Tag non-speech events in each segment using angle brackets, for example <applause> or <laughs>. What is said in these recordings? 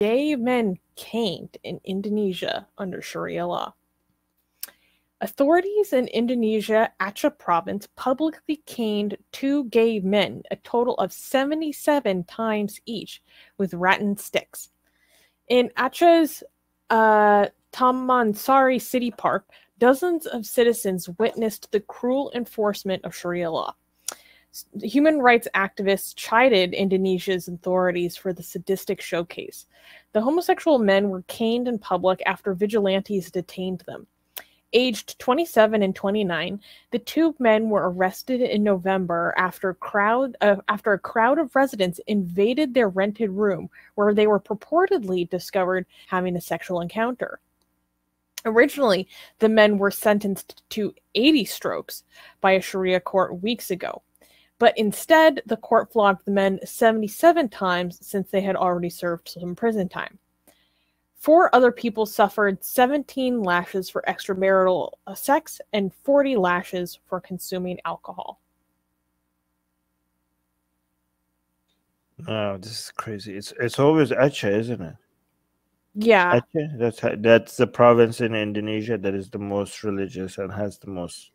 gay men caned in Indonesia under Sharia law. Authorities in Indonesia, Aceh province, publicly caned two gay men, a total of 77 times each, with rattan sticks. In Aceh's uh, Taman Sari City Park, dozens of citizens witnessed the cruel enforcement of Sharia law. Human rights activists chided Indonesia's authorities for the sadistic showcase. The homosexual men were caned in public after vigilantes detained them. Aged 27 and 29, the two men were arrested in November after crowd uh, after a crowd of residents invaded their rented room where they were purportedly discovered having a sexual encounter. Originally, the men were sentenced to 80 strokes by a Sharia court weeks ago. But instead, the court flogged the men 77 times since they had already served some prison time. Four other people suffered 17 lashes for extramarital sex and 40 lashes for consuming alcohol. Oh, this is crazy. It's it's always Aceh, isn't it? Yeah. Aceh. That's that's the province in Indonesia that is the most religious and has the most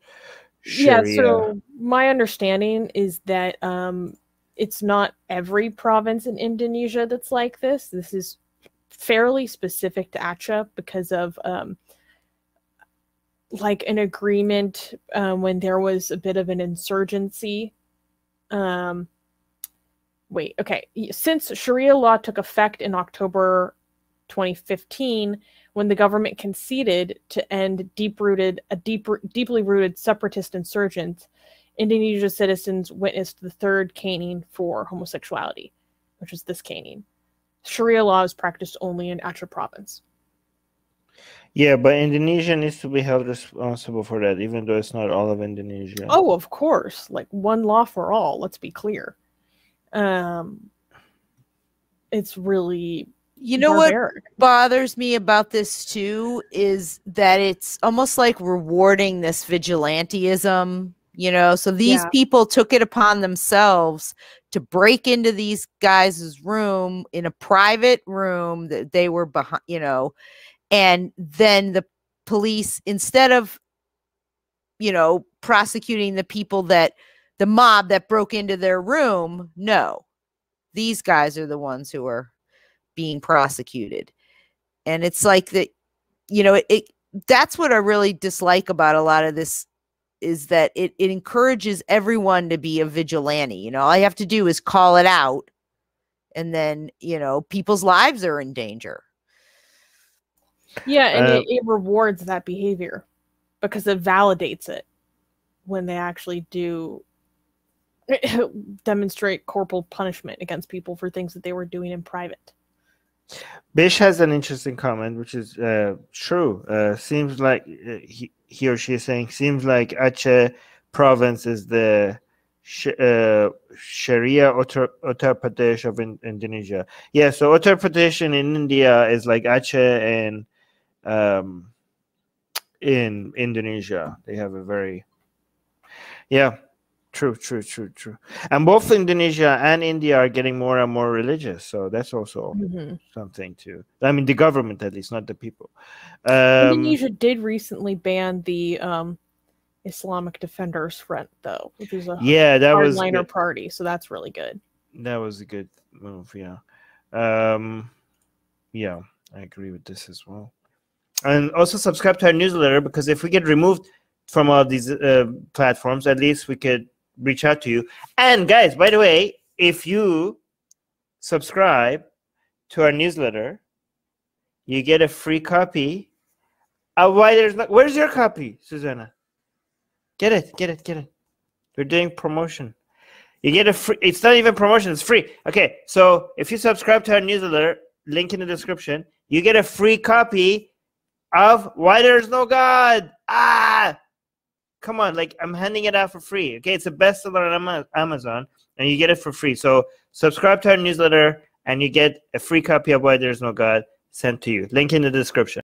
Sharia. Yeah, so my understanding is that um it's not every province in Indonesia that's like this. This is fairly specific to Aceh because of um, like an agreement um, when there was a bit of an insurgency. Um, wait, okay. Since Sharia law took effect in October 2015, when the government conceded to end deep-rooted a deep, deeply rooted separatist insurgents, Indonesia citizens witnessed the third caning for homosexuality, which is this caning. Sharia law is practiced only in Aceh province. Yeah, but Indonesia needs to be held responsible for that, even though it's not all of Indonesia. Oh, of course. Like one law for all, let's be clear. Um it's really you know barbaric. what bothers me about this too is that it's almost like rewarding this vigilanteism you know so these yeah. people took it upon themselves to break into these guys' room in a private room that they were behind you know and then the police instead of you know prosecuting the people that the mob that broke into their room no these guys are the ones who are being prosecuted and it's like that you know it, it that's what i really dislike about a lot of this is that it, it encourages everyone to be a vigilante. You know, all you have to do is call it out, and then, you know, people's lives are in danger. Yeah, and uh, it, it rewards that behavior because it validates it when they actually do <laughs> demonstrate corporal punishment against people for things that they were doing in private. Bish has an interesting comment, which is uh, true. Uh, seems like uh, he, he or she is saying, seems like Aceh province is the sh- uh, Sharia Uttar, Uttar Pradesh of in, Indonesia. Yeah, so Uttar Pradesh in India is like Aceh and um, in Indonesia. They have a very, yeah, True, true, true, true. And both Indonesia and India are getting more and more religious, so that's also mm-hmm. something too. I mean, the government at least, not the people. Um, Indonesia did recently ban the um, Islamic Defenders Front, though, which is a yeah, that was liner party, so that's really good. That was a good move, yeah. Um, yeah, I agree with this as well. And also subscribe to our newsletter because if we get removed from all these uh, platforms, at least we could reach out to you. And guys, by the way, if you subscribe to our newsletter, you get a free copy. Uh, why there's not? Where's your copy, Susanna? Get it, get it, get it. We're doing promotion. You get a free. It's not even promotion. It's free. Okay, so if you subscribe to our newsletter, link in the description, you get a free copy of Why There's No God. Ah, come on, like I'm handing it out for free. Okay, it's a bestseller on Amazon, and you get it for free. So subscribe to our newsletter, and you get a free copy of Why There's No God sent to you. Link in the description.